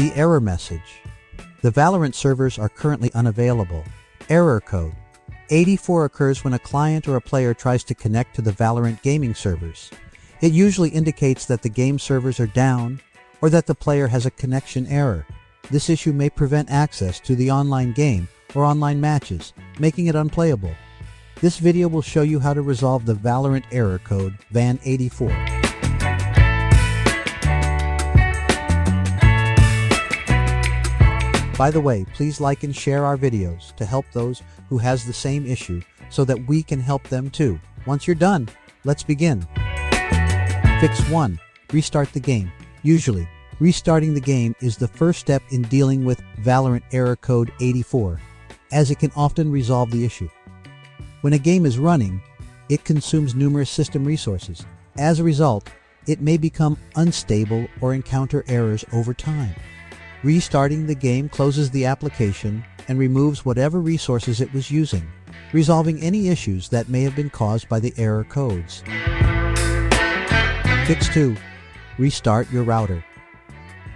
The error message. The Valorant servers are currently unavailable. Error code. 84 occurs when a client or a player tries to connect to the Valorant gaming servers. It usually indicates that the game servers are down or that the player has a connection error. This issue may prevent access to the online game or online matches, making it unplayable. This video will show you how to resolve the Valorant error code VAN84. By the way, please like and share our videos to help those who has the same issue so that we can help them too. Once you're done, let's begin. Fix 1. Restart the game. Usually, restarting the game is the first step in dealing with Valorant error code 84, as it can often resolve the issue. When a game is running, it consumes numerous system resources. As a result, it may become unstable or encounter errors over time. Restarting the game closes the application and removes whatever resources it was using, resolving any issues that may have been caused by the error codes. Fix 2. Restart your router.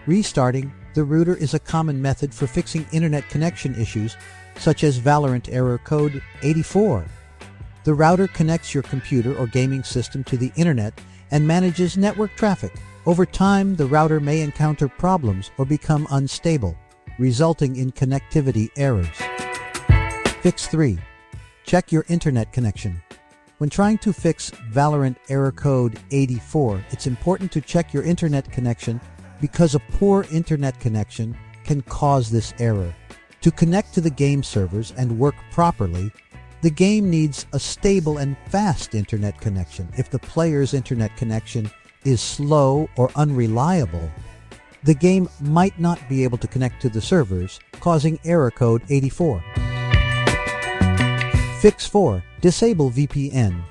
Restarting the router is a common method for fixing internet connection issues such as Valorant error code 84. The router connects your computer or gaming system to the internet and manages network traffic. Over time, the router may encounter problems or become unstable, resulting in connectivity errors. Fix 3. Check your internet connection. When trying to fix Valorant error code 84, it's important to check your internet connection because a poor internet connection can cause this error. To connect to the game servers and work properly, the game needs a stable and fast internet connection. If the player's internet connection is slow or unreliable, the game might not be able to connect to the servers, causing error code 84. Fix 4. Disable VPN.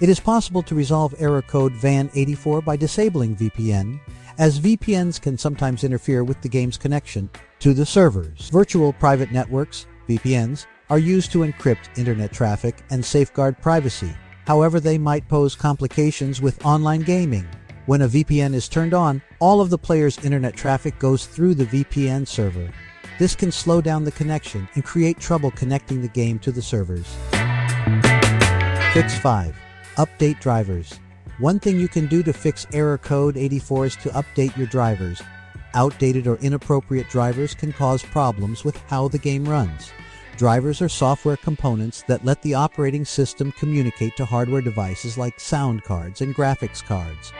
It is possible to resolve error code VAN84 by disabling VPN, as VPNs can sometimes interfere with the game's connection to the servers. Virtual private networks, VPNs, are used to encrypt internet traffic and safeguard privacy. However, they might pose complications with online gaming. When a VPN is turned on, all of the player's internet traffic goes through the VPN server. This can slow down the connection and create trouble connecting the game to the servers. Fix 5. Update drivers. One thing you can do to fix error code 84 is to update your drivers. Outdated or inappropriate drivers can cause problems with how the game runs. Drivers are software components that let the operating system communicate to hardware devices like sound cards and graphics cards.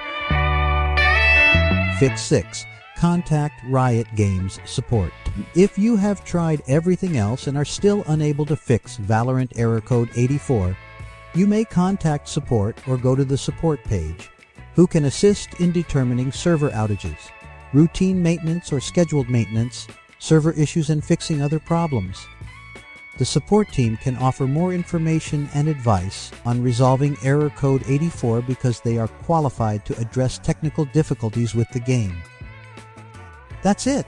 Fix 6. Contact Riot Games support. If you have tried everything else and are still unable to fix Valorant error code 84, you may contact support or go to the support page, who can assist in determining server outages, routine maintenance or scheduled maintenance, server issues and fixing other problems. The support team can offer more information and advice on resolving error code 84 because they are qualified to address technical difficulties with the game. That's it.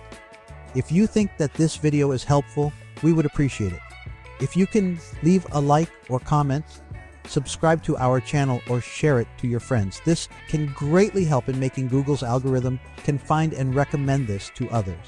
If you think that this video is helpful, we would appreciate it. If you can leave a like or comment, subscribe to our channel or share it to your friends. This can greatly help in making Google's algorithm can find and recommend this to others.